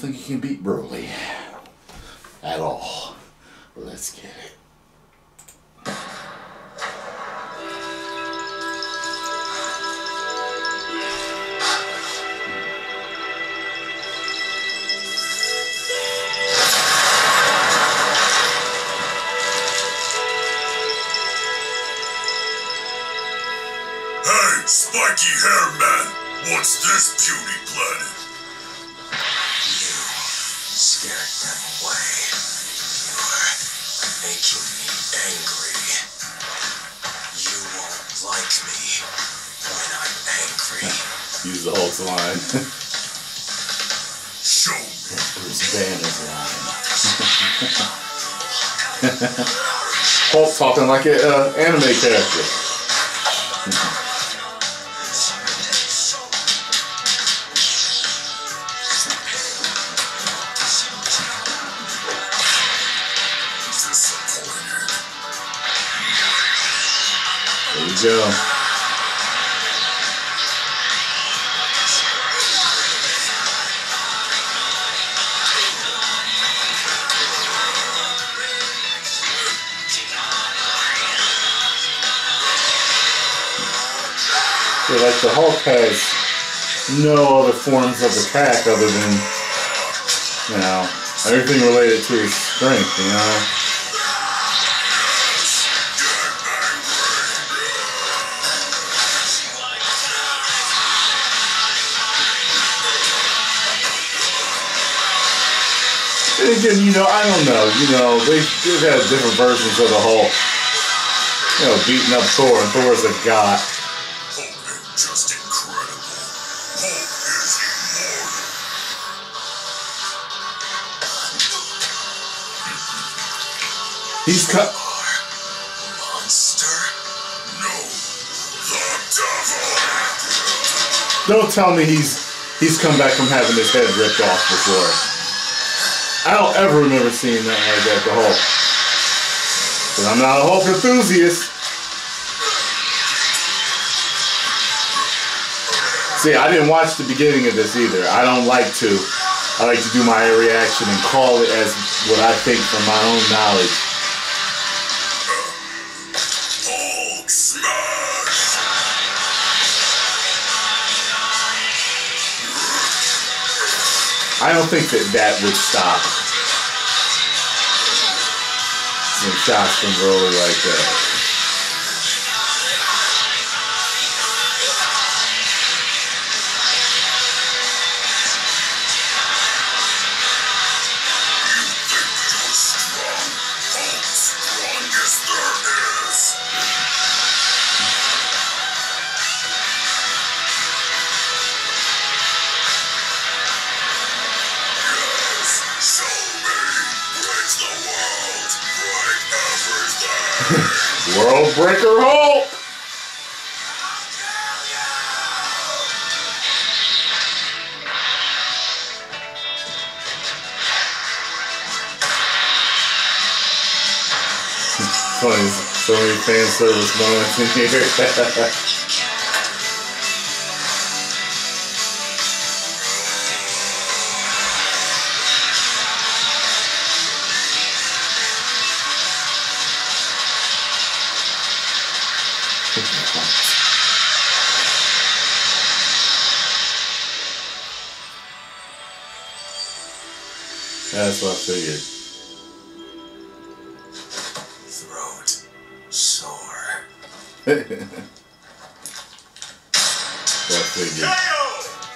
think he can beat Broly. At all. Let's get it. Hey, spiky hair man, what's this beauty planet? Scared them away. You're making me angry. You won't like me when I'm angry. Use the Hulk's line. Show me. Bruce Banner's line. Hulk talking like an uh, anime character. You go. So like the Hulk has no other forms of attack other than, you know, everything related to his strength, you know. You know, I don't know. You know, they, they've had different versions of the whole, You know, beating up Thor, and Thor's a god. Just incredible. He's cut. Monster? No, the devil. Don't tell me he's he's come back from having his head ripped off before. I don't ever remember seeing that like that the Hulk. But I'm not a Hulk enthusiast. See, I didn't watch the beginning of this either. I don't like to. I like to do my reaction and call it as what I think from my own knowledge. I don't think that that would stop. Some shots from Broly like that. World Breaker Hulk! Funny, so many fan service moments in here. That's what I figured. Throat. Sore. That's what I figured.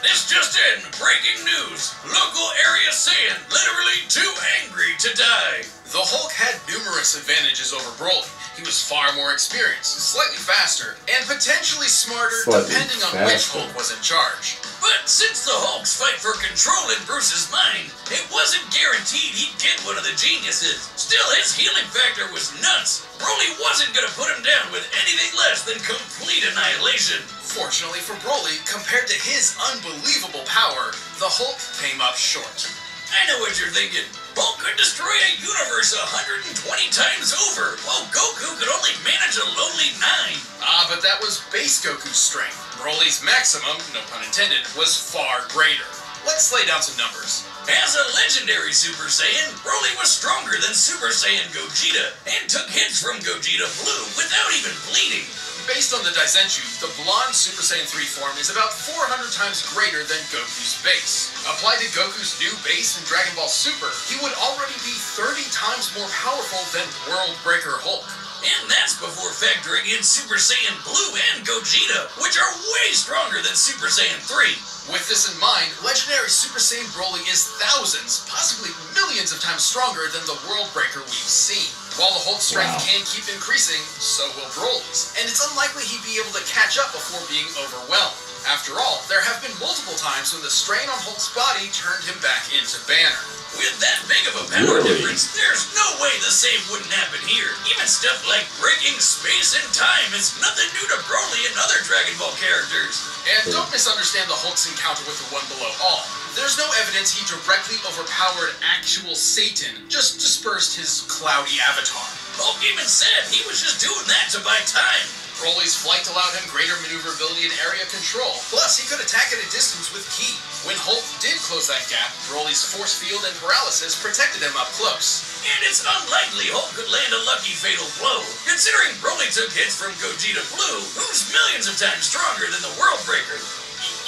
This just in, breaking news. Local area saying literally too angry to die. The Hulk had numerous advantages over Broly. He was far more experienced, slightly faster, and potentially smarter Slightly depending on which. Hulk was in charge. But since the Hulk's fight for control in Bruce's mind, it wasn't guaranteed he'd get one of the geniuses. Still, his healing factor was nuts. Broly wasn't gonna put him down with anything less than complete annihilation. Fortunately for Broly, compared to his unbelievable power, the Hulk came up short. I know what you're thinking. Hulk could destroy a universe 120 times over, while Goku could only manage a lonely nine. Ah, but that was base Goku's strength. Broly's maximum, no pun intended, was far greater. Let's lay down some numbers. As a legendary Super Saiyan, Broly was stronger than Super Saiyan Gogeta and took hits from Gogeta Blue without even bleeding. Based on the Daizenshuu, the blonde Super Saiyan 3 form is about 400 times greater than Goku's base. Applied to Goku's new base in Dragon Ball Super, he would already be 30 times more powerful than World Breaker Hulk. And that's before factoring in Super Saiyan Blue and Gogeta, which are way stronger than Super Saiyan 3. With this in mind, legendary Super Saiyan Broly is thousands, possibly millions of times stronger than the World Breaker we've seen. While the Hulk's strength Wow. can keep increasing, so will Broly's, and it's unlikely he'd be able to catch up before being overwhelmed. After all, there have been multiple times when the strain on Hulk's body turned him back into Banner. With that big of a power Really? difference, there's no way the same wouldn't happen here. Even stuff like breaking space and time is nothing new to Broly and other Dragon Ball characters. And don't misunderstand the Hulk's encounter with the One Below All. There's no evidence he directly overpowered actual Satan, just dispersed his cloudy avatar. Hulk even said he was just doing that to buy time. Broly's flight allowed him greater maneuverability and area control. Plus, he could attack at a distance with Ki. When Hulk did close that gap, Broly's force field and paralysis protected him up close. And it's unlikely Hulk could land a lucky fatal blow, considering Broly took hits from Gogeta Blue, who's millions of times stronger than the World Breaker.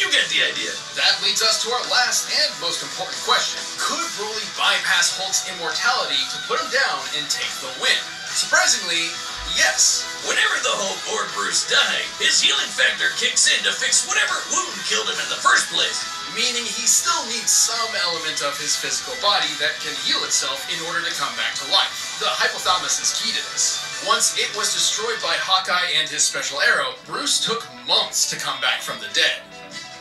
You get the idea. That leads us to our last and most important question. Could Broly bypass Hulk's immortality to put him down and take the win? Surprisingly, yes. Whenever the Hulk or Bruce die, his healing factor kicks in to fix whatever wound killed him in the first place. Meaning he still needs some element of his physical body that can heal itself in order to come back to life. The hypothalamus is key to this. Once it was destroyed by Hawkeye and his special arrow, Bruce took months to come back from the dead.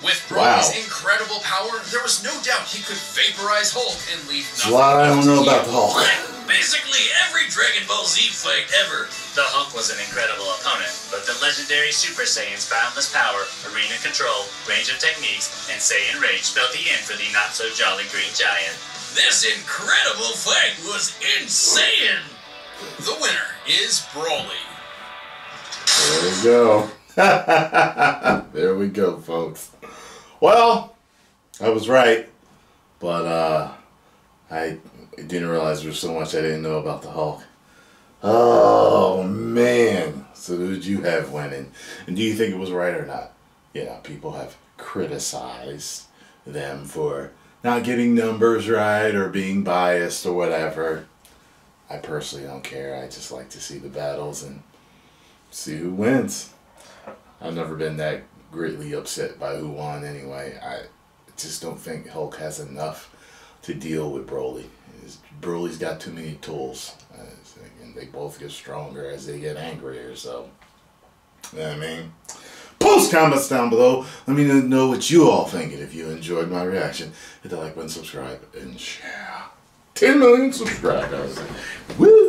With Broly's Wow. incredible power, there was no doubt he could vaporize Hulk and leave nothing lot I don't know about the Hulk. Basically every Dragon Ball Z fight ever. The Hulk was an incredible opponent, but the legendary Super Saiyan's boundless power, arena control, range of techniques, and Saiyan rage spelled the end for the not so jolly Green Giant. This incredible fight was insane. The winner is Broly. There we go. there we go, folks. Well, I was right, but uh, I didn't realize there was so much I didn't know about the Hulk. Oh man! So who did you have winning? And do you think it was right or not? Yeah, people have criticized them for not getting numbers right or being biased or whatever. I personally don't care. I just like to see the battles and see who wins. I've never been that greatly upset by who won anyway. I just don't think Hulk has enough to deal with Broly. Broly's got too many tools. Uh, and they both get stronger as they get angrier, so. You know I mean? Post comments down below. Let me know what you all think. And if you enjoyed my reaction, hit the like button, subscribe, and share. 10 million subscribers. Woo!